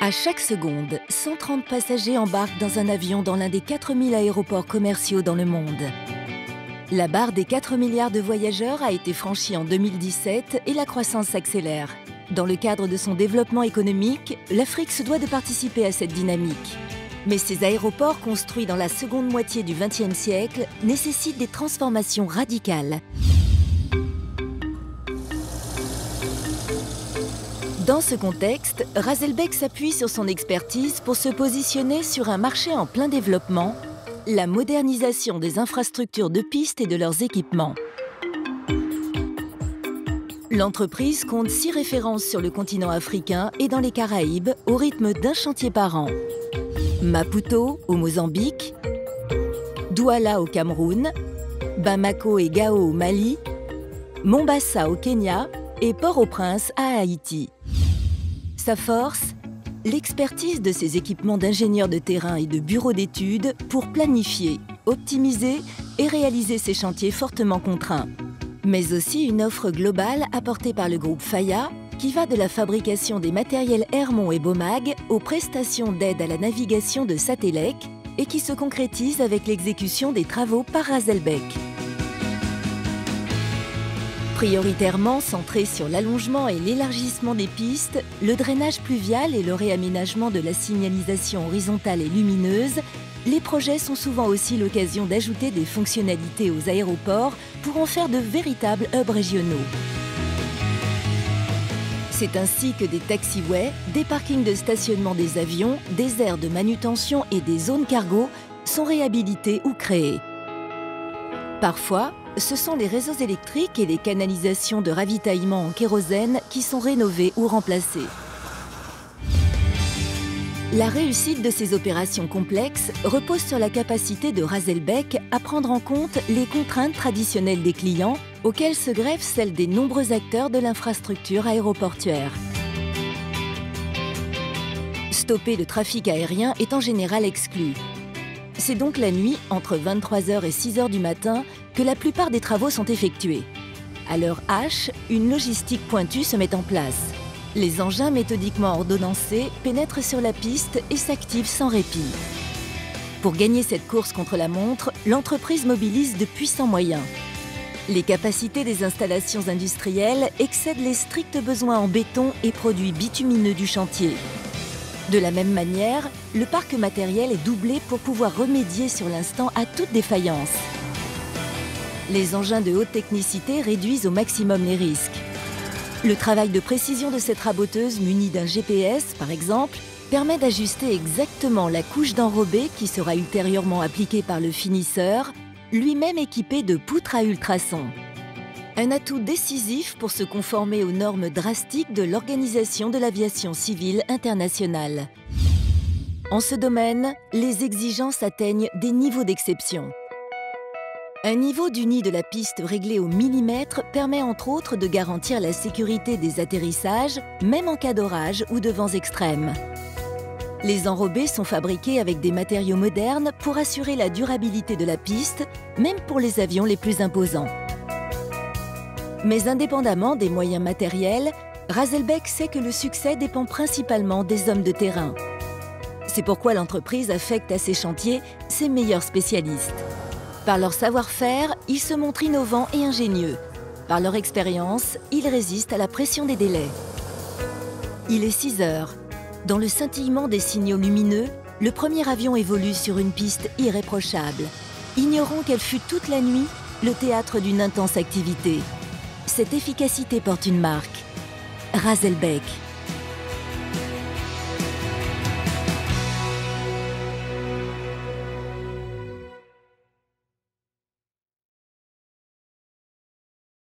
À chaque seconde, 130 passagers embarquent dans un avion dans l'un des 4000 aéroports commerciaux dans le monde. La barre des 4 milliards de voyageurs a été franchie en 2017 et la croissance s'accélère. Dans le cadre de son développement économique, l'Afrique se doit de participer à cette dynamique. Mais ces aéroports construits dans la seconde moitié du XXe siècle nécessitent des transformations radicales. Dans ce contexte, Razelbeck s'appuie sur son expertise pour se positionner sur un marché en plein développement, la modernisation des infrastructures de pistes et de leurs équipements. L'entreprise compte six références sur le continent africain et dans les Caraïbes au rythme d'un chantier par an. Maputo au Mozambique, Douala au Cameroun, Bamako et Gao au Mali, Mombasa au Kenya et Port-au-Prince à Haïti. Sa force L'expertise de ses équipements d'ingénieurs de terrain et de bureaux d'études pour planifier, optimiser et réaliser ces chantiers fortement contraints. Mais aussi une offre globale apportée par le groupe Faya qui va de la fabrication des matériels Hermon et Bomag aux prestations d'aide à la navigation de Satellec et qui se concrétise avec l'exécution des travaux par Razelbeck. Prioritairement centré sur l'allongement et l'élargissement des pistes, le drainage pluvial et le réaménagement de la signalisation horizontale et lumineuse, les projets sont souvent aussi l'occasion d'ajouter des fonctionnalités aux aéroports pour en faire de véritables hubs régionaux. C'est ainsi que des taxiways, des parkings de stationnement des avions, des aires de manutention et des zones cargo sont réhabilités ou créés. Parfois, ce sont les réseaux électriques et les canalisations de ravitaillement en kérosène qui sont rénovés ou remplacés. La réussite de ces opérations complexes repose sur la capacité de Razelbeck à prendre en compte les contraintes traditionnelles des clients auxquelles se greffent celles des nombreux acteurs de l'infrastructure aéroportuaire. Stopper le trafic aérien est en général exclu. C'est donc la nuit, entre 23h et 6h du matin, que la plupart des travaux sont effectués. À l'heure H, une logistique pointue se met en place. Les engins méthodiquement ordonnancés pénètrent sur la piste et s'activent sans répit. Pour gagner cette course contre la montre, l'entreprise mobilise de puissants moyens. Les capacités des installations industrielles excèdent les stricts besoins en béton et produits bitumineux du chantier. De la même manière, le parc matériel est doublé pour pouvoir remédier sur l'instant à toute défaillance. Les engins de haute technicité réduisent au maximum les risques. Le travail de précision de cette raboteuse munie d'un GPS, par exemple, permet d'ajuster exactement la couche d'enrobé qui sera ultérieurement appliquée par le finisseur, lui-même équipé de poutres à ultrasons. Un atout décisif pour se conformer aux normes drastiques de l'Organisation de l'aviation civile internationale. En ce domaine, les exigences atteignent des niveaux d'exception. Un niveau du nid de la piste réglé au millimètre permet entre autres de garantir la sécurité des atterrissages, même en cas d'orage ou de vents extrêmes. Les enrobés sont fabriqués avec des matériaux modernes pour assurer la durabilité de la piste, même pour les avions les plus imposants. Mais indépendamment des moyens matériels, Razelbeck sait que le succès dépend principalement des hommes de terrain. C'est pourquoi l'entreprise affecte à ses chantiers ses meilleurs spécialistes. Par leur savoir-faire, ils se montrent innovants et ingénieux. Par leur expérience, ils résistent à la pression des délais. Il est 6 heures. Dans le scintillement des signaux lumineux, le premier avion évolue sur une piste irréprochable, ignorant qu'elle fut toute la nuit le théâtre d'une intense activité. Cette efficacité porte une marque. Razelbeck.